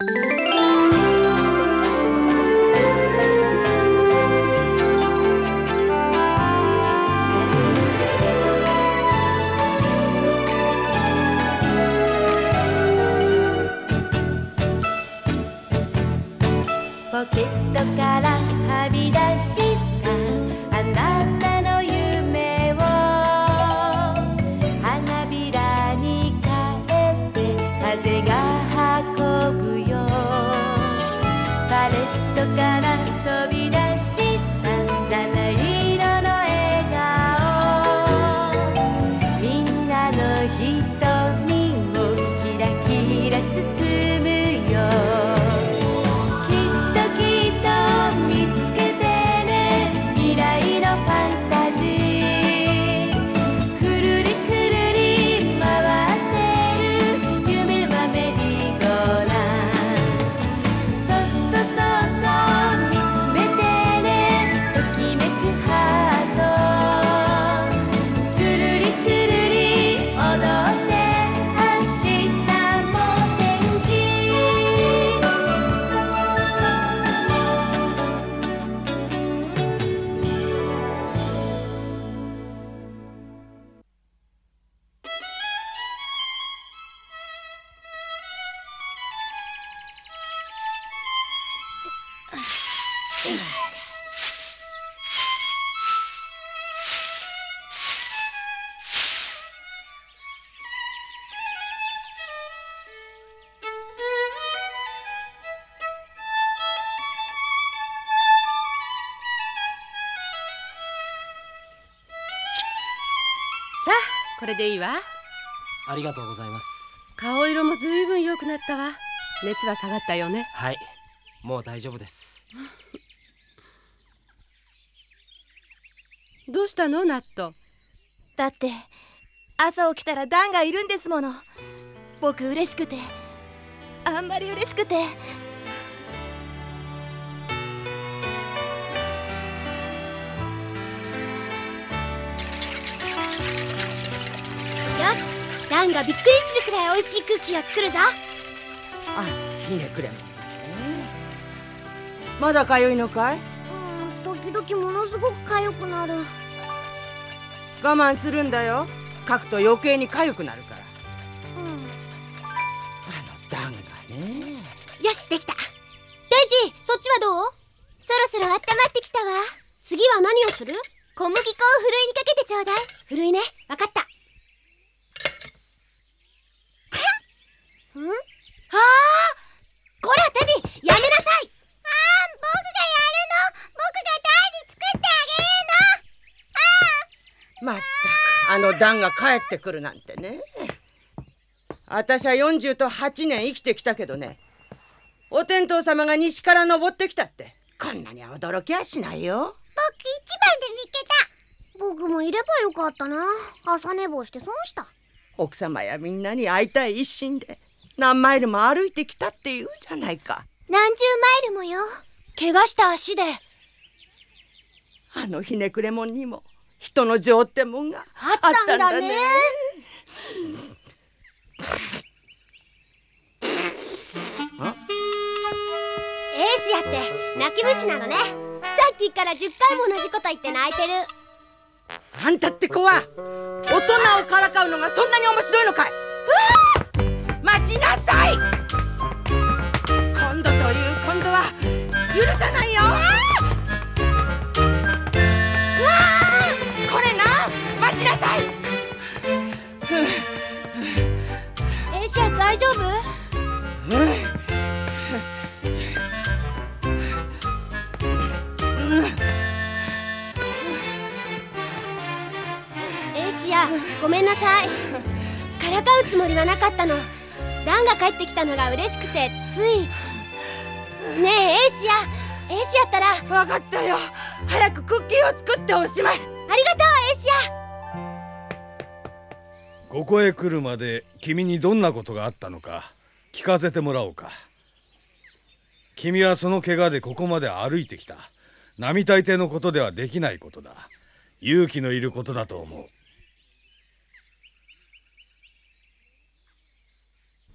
ポさあこれでいいわ。ありがとうございます。顔色もずいぶん良くなったわ。熱は下がったよね。はいもう大丈夫です。どうしたのナット？だって朝起きたらダンがいるんですもの。僕嬉しくてあんまり嬉しくて。よしランがびっくりするくらい美味しいクッキーを作るぞ。あひねくれもまだかゆいのかい？時々ものすごく痒くなる。我慢するんだよ。書くと余計に痒くなるから。あの段がね。よしできた。デイジーそっちはどう？そろそろ温まってきたわ。次は何をする？小麦粉をふるいにかけてちょうだい。ふるいね。わかったんああこらテディやめなさいあー僕がやるの僕がダイに作ってまったくあの段が帰ってくるなんてね。私は40と8年生きてきたけどね。お天道様が西から登ってきたって。こんなには驚きはしないよ。僕一番で見つけた。僕もいればよかったな。朝寝坊して損した。奥様やみんなに会いたい一心で何マイルも歩いてきたって言うじゃないか。何十マイルもよ。怪我した足で。あのひねくれもんにも人の情ってもんがあったんだね。エイシアって泣き虫なのね。さっきから10回も同じこと言って泣いてる。あんたって子は大人をからかうのがそんなに面白いのかい。待ちなさい。今度という今度は許さないよエイシアごめんなさい。からかうつもりはなかったの。ダンが帰ってきたのが嬉しくてつい。ねえエイシア。エイシアったら。分かったよ。早くクッキーを作っておしまい。ありがとうエイシア。ここへ来るまで君にどんなことがあったのか聞かせてもらおうか。君はその怪我でここまで歩いてきた。並大抵のことではできないことだ。勇気のいることだと思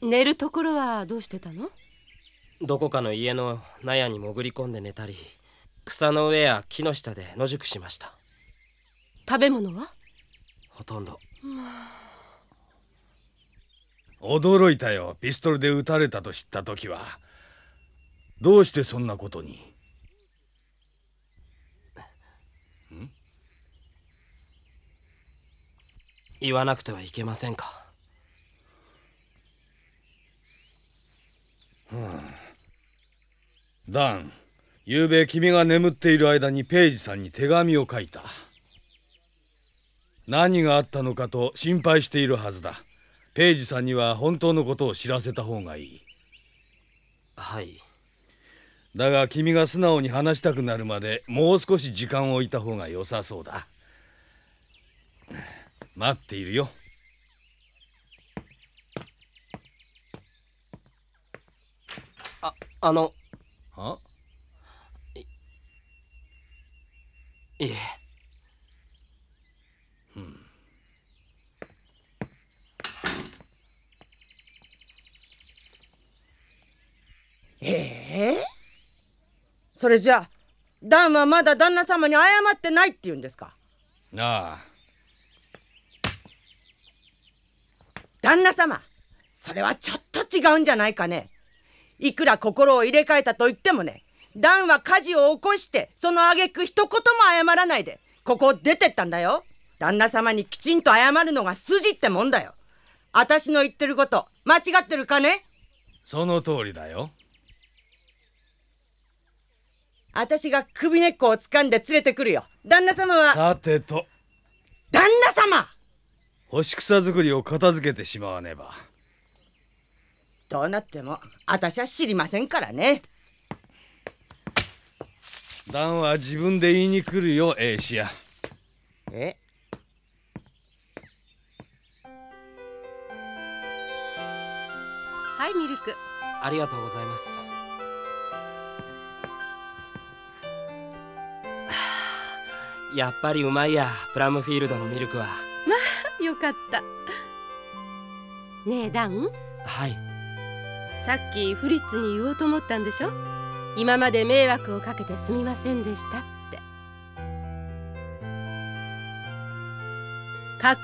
う。寝るところはどうしてたの？どこかの家の納屋に潜り込んで寝たり草の上や木の下で野宿しました。食べ物は？ほとんど驚いたよ。ピストルで撃たれたと知った時は。どうしてそんなことに？言わなくてはいけませんか？ダン昨べ君が眠っている間にペイジさんに手紙を書いた。何があったのかと心配しているはずだペイジさんには本当のことを知らせた方がいい。はい。だが君が素直に話したくなるまでもう少し時間を置いた方が良さそうだ。待っているよ。ああの。はいえええそれじゃあダンはまだ旦那様に謝ってないって言うんですか？ああ。旦那様それはちょっと違うんじゃないかね。いくら心を入れ替えたと言ってもねダンは火事を起こしてその挙句一言も謝らないでここを出てったんだよ。旦那様にきちんと謝るのが筋ってもんだよ。私の言ってること間違ってるかね？その通りだよ私が首根っこを掴んで連れてくるよ。旦那様はさてと。旦那様！干し草作りを片付けてしまわねば。どうなっても私は知りませんからね。ダンは自分で言いに来るよエイシア。え？はいミルク。ありがとうございますやっぱりうまいやプラムフィールドのミルクは。よかった。ねえダンはい。さっきフリッツに言おうと思ったんでしょ？今まで迷惑をかけてすみませんでしたって。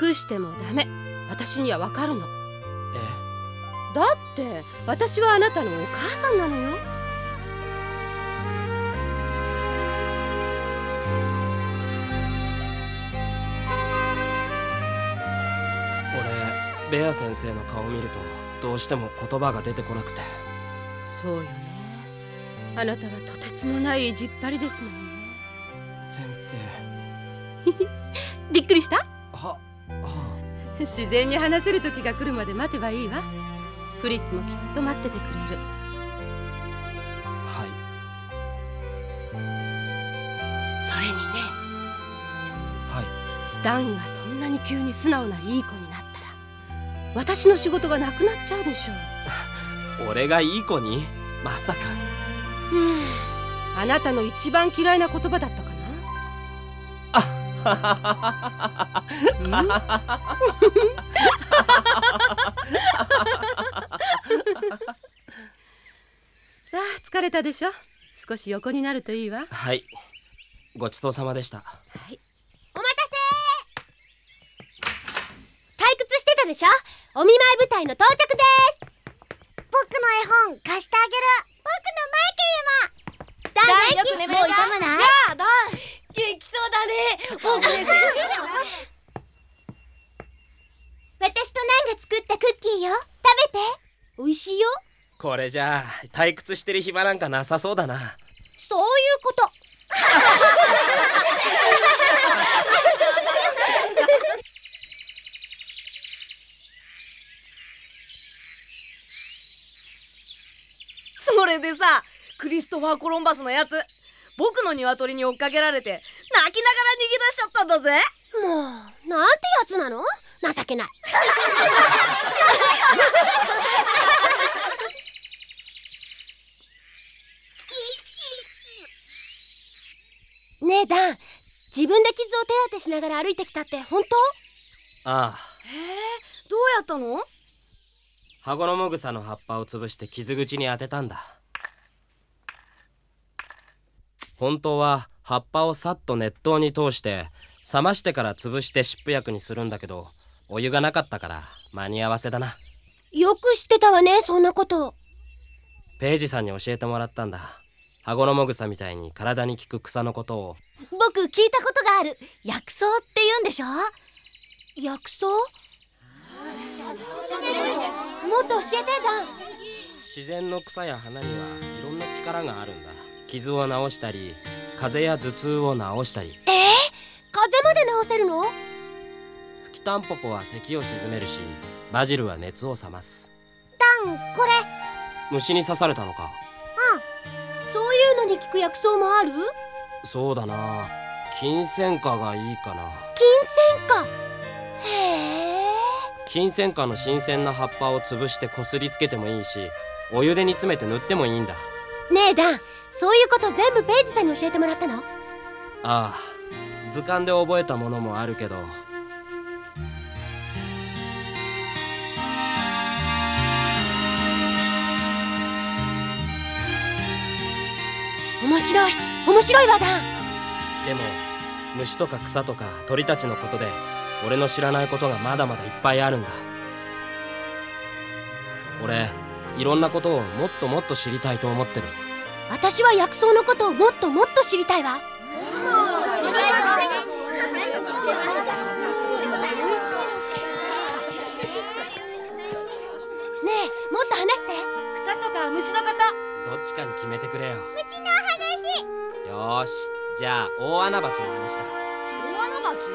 隠してもダメ。私にはわかるの。え。だって私はあなたのお母さんなのよベア先生の顔を見るとどうしても言葉が出てこなくて。そうよね。あなたはとてつもない意地っ張りですもんね。先生。びっくりした？はは自然に話せる時が来るまで待てばいいわ。フリッツもきっと待っててくれる。はい。それにね。はい。ダンがそんなに急に素直ないい子に私の仕事がなくなっちゃうでしょ俺がいい子に？まさか。うん。あなたの一番嫌いな言葉だったかな？うん？さあ疲れたでしょ？少し横になるといいわ。はい。ごちそうさまでした。はいお待たせ退屈してたでしょ？お見舞い舞台の到着です。僕の絵本貸してあげる。僕のマイケルも。ダンよく眠れたもう痛まない。やあだ。元気そうだね。僕私とナンが作ったクッキーよ。食べて。美味しいよ。これじゃあ退屈してる暇なんかなさそうだな。そういうこと それでさクリストファー・コロンバスのやつ僕の鶏に追っかけられて泣きながら逃げ出しちゃったんだぜ。もうなんてやつなの？情けない。ねえダン。自分で傷を手当てしながら歩いてきたって本当？ああ。へえどうやったの？羽衣草の葉っぱを潰して傷口に当てたんだ。本当は葉っぱをさっと熱湯に通して冷ましてから潰して湿布薬にするんだけどお湯がなかったから間に合わせだな。よく知ってたわねそんなこと。ページさんに教えてもらったんだ。羽衣草みたいに体に効く草のことを。僕聞いたことがある。薬草って言うんでしょ？薬草？もっと教えてダン自然の草や花にはいろんな力があるんだ。傷を治したり風邪や頭痛を治したり。えー、風邪まで治せるの？吹きタンポポは咳を鎮めるしバジルは熱を冷ます。ダンこれ。虫に刺されたのか？そういうのに効く薬草もある？そうだな。金銭花がいいかな。金銭花？へえ金銭花の新鮮な葉っぱを潰してこすりつけてもいいしお湯で煮詰めて塗ってもいいんだ。ねえダン。そういうこと全部ページさんに教えてもらったの？ああ図鑑で覚えたものもあるけど。面白い。面白いわダン。でも虫とか草とか鳥たちのことで俺の知らないことがまだまだいっぱいあるんだ。俺いろんなことをもっともっと知りたいと思ってる。私は薬草のことをもっともっと知りたいわ。ねえもっと話して。草とか虫のことどっちかに決めてくれよ。うちの話。よーしじゃあ大穴鉢の話だ。大穴鉢？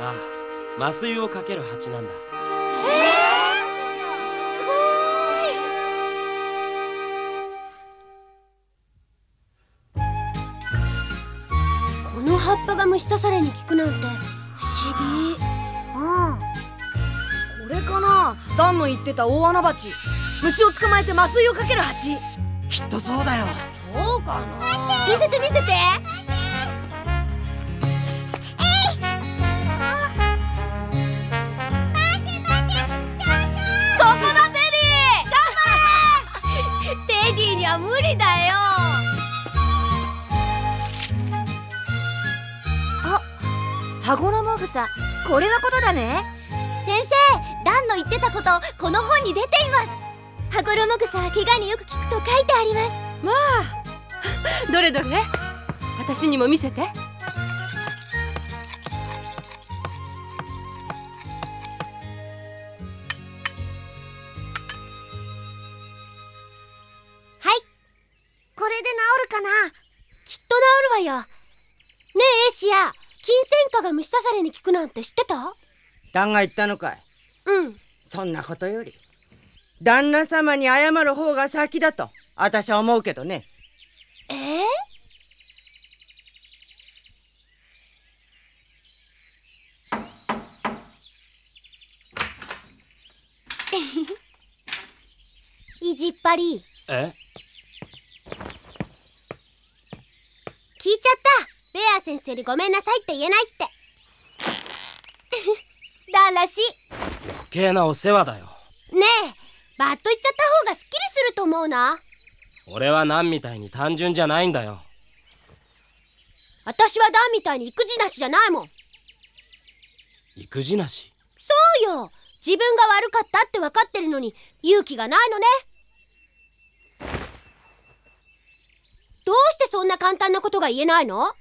ああ麻酔をかける鉢なんだ。すごい。この葉っぱが虫刺されに効くなんて。不思議。うん。これかな？ダンの言ってた大穴鉢虫を捕まえて麻酔をかける鉢きっとそうだよ。そうかな？見せて見せて羽衣草これのことだね。先生ダンの言ってたことこの本に出ています。羽衣草は怪我によく効くと書いてあります。どれどれ？私にも見せてが虫刺されに効くなんて知ってた？旦が言ったのかい？うん。そんなことより旦那様に謝る方が先だと私は思うけどね。え？ー、意地っ張り。え？聞いちゃった。ベア先生にごめんなさいって言えないってだらし余計なお世話だよ。ねえバッと言っちゃった方がすっきりすると思うな。俺はナンみたいに単純じゃないんだよ。私はダンみたいに育児なしじゃないもん。育児なし？そうよ。自分が悪かったって分かってるのに勇気がないのね。どうしてそんな簡単なことが言えないの？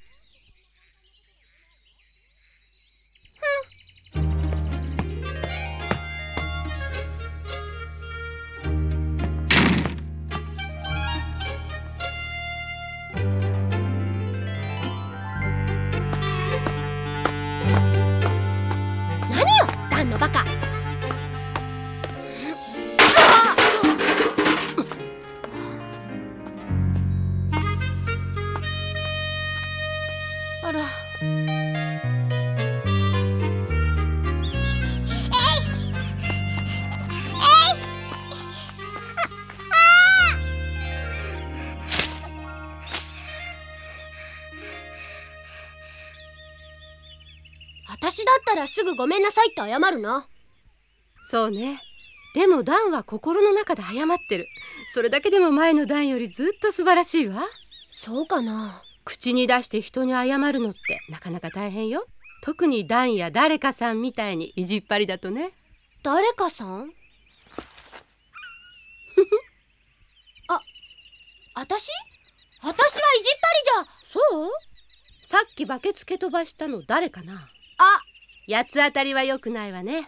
私だったらすぐごめんなさいって謝るな。そうね。でもダンは心の中で謝ってる。それだけでも前のダンよりずっと素晴らしいわ。そうかな。口に出して人に謝るのってなかなか大変よ。特にダンや誰かさんみたいに意地っ張りだとね。誰かさん？あ私？私は意地っ張りじゃ。そう？さっきバケツ蹴飛ばしたの誰かな？あ八つ当たりは良くないわね。でも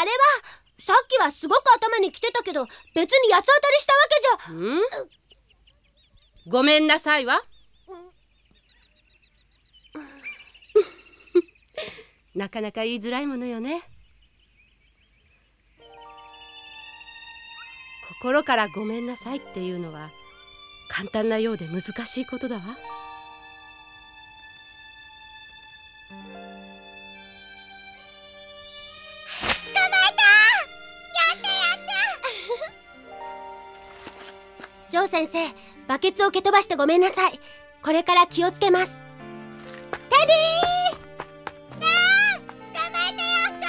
あれはさっきはすごく頭に来てたけど別に八つ当たりしたわけじゃ。うん？ごめんなさいわ。なかなか言いづらいものよね。心からごめんなさいっていうのは簡単なようで難しいことだわ先生バケツを蹴飛ばしてごめんなさい。これから気をつけます。テディー！ねえ捕まえてよち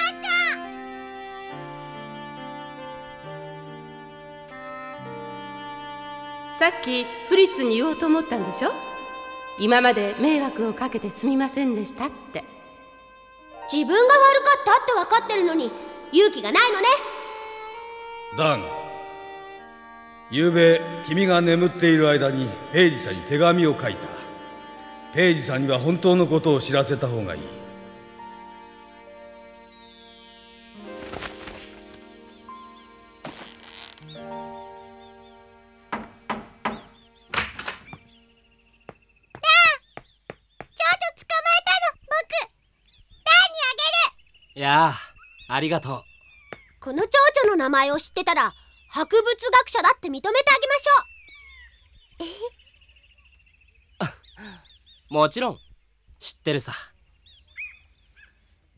ょ。さっきフリッツに言おうと思ったんでしょ？今まで迷惑をかけてすみませんでしたって。自分が悪かったって分かってるのに勇気がないのね。だが昨べ君が眠っている間にペイジさんに手紙を書いた。ペイジさんには本当のことを知らせた方がいい。蝶々捕まえたの僕。ダーにあげる。いやあありがとう。この蝶々の名前を知ってたら博物学者だって認めてあげましょう。もちろん知ってるさ。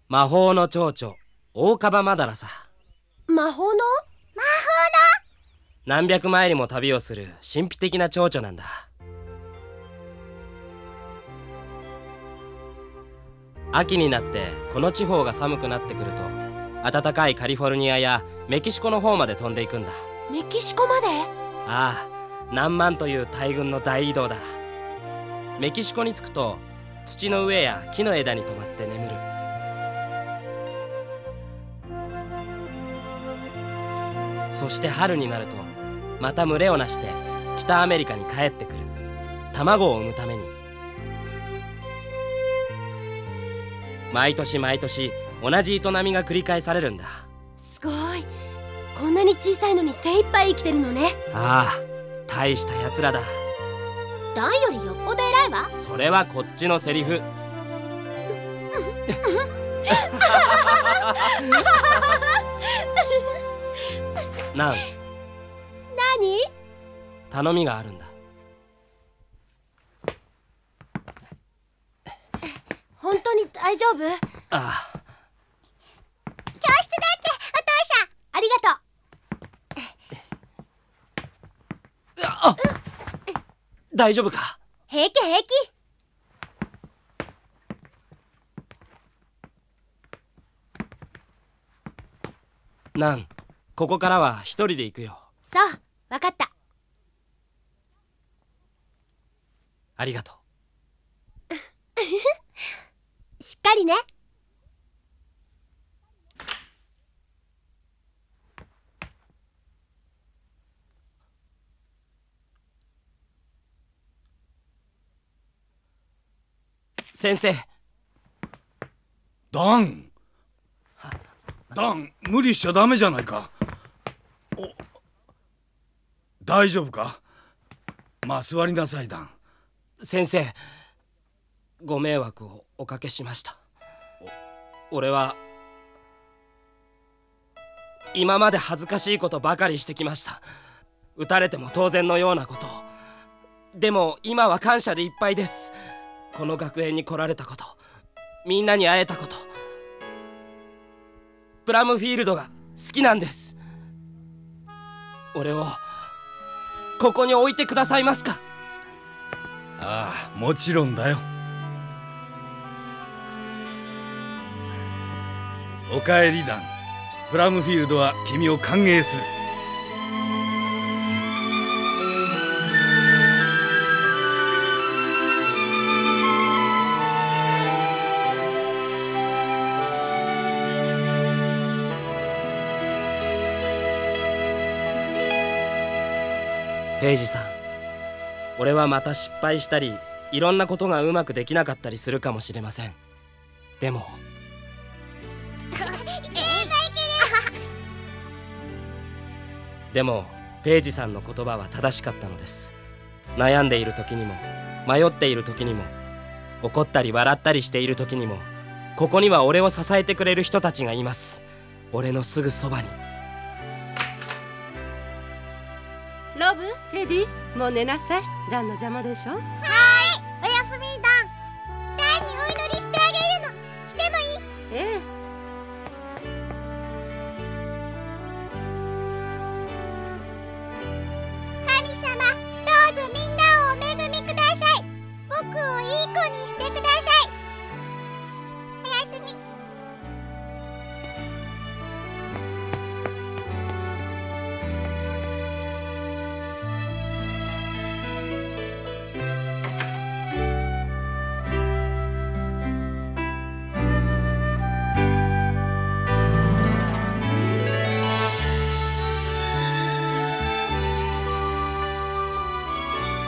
魔法の蝶々オオカバマダラさ。魔法の？何百マイリも旅をする神秘的な蝶々なんだ。秋になってこの地方が寒くなってくると暖かいカリフォルニアやメキシコの方まで飛んでいくんだ。メキシコまで？ああ何万という大軍の大移動だ。メキシコに着くと土の上や木の枝に止まって眠る。そして春になるとまた群れをなして北アメリカに帰ってくる。卵を産むために。毎年毎年同じ営みが繰り返されるんだ。すごい。こんなに小さいのに精一杯生きてるのね。ああ大したやつらだ。ダンよりよっぽど偉いわ。それはこっちのセリフ。なん？何？頼みがあるんだ。本当に大丈夫？ああけお父さんありがとう。あ大丈夫か？平気平気。なんここからは一人で行くよ。そうわかった。ありがと しっかりね先生。ダン。ダン無理しちゃダメじゃないか。お大丈夫か？まあ座りなさいダン。先生。ご迷惑をおかけしました。お俺は今まで恥ずかしいことばかりしてきました。撃たれても当然のようなことでも今は感謝でいっぱいですこの学園に来られたこと。みんなに会えたこと。プラムフィールドが好きなんです。俺をここに置いてくださいますか？ああもちろんだよ。おかえりダンプラムフィールドは君を歓迎する。ペイジさん俺はまた失敗したりいろんなことがうまくできなかったりするかもしれません。でも。でもペイジさんの言葉は正しかったのです。悩んでいる時にも迷っている時にも怒ったり笑ったりしている時にもここには俺を支えてくれる人たちがいます。俺のすぐそばにロブテディもう寝なさい。ダンの邪魔でしょ？はい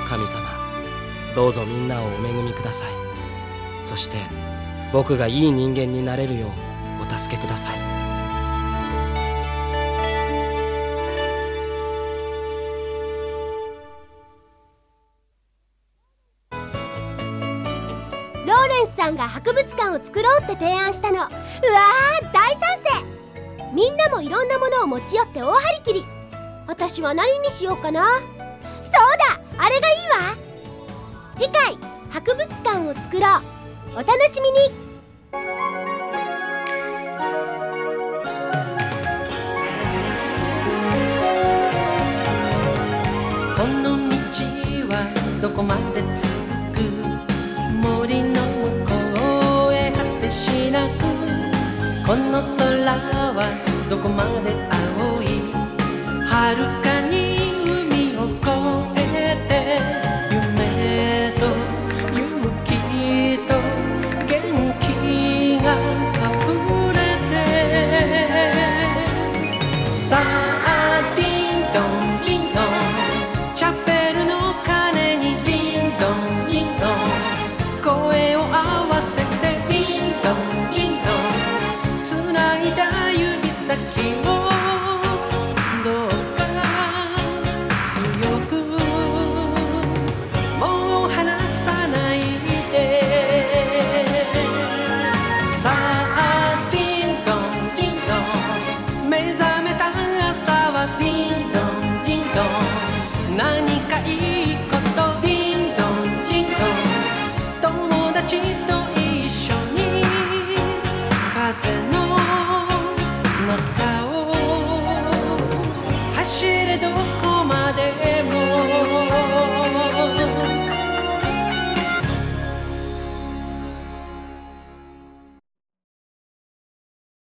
神様どうぞみんなをお恵みください。そして僕がいい人間になれるようお助けください。ローレンスさんが博物館を作ろうって提案したの。うわー大賛成。みんなもいろんなものを持ち寄って大張り切り。私は何にしようかな。あれがいいわ。次回博物館を作ろう。お楽しみに。この道はどこまで続く？森の向こうへ果てしなく。この空はどこまで青い？遥か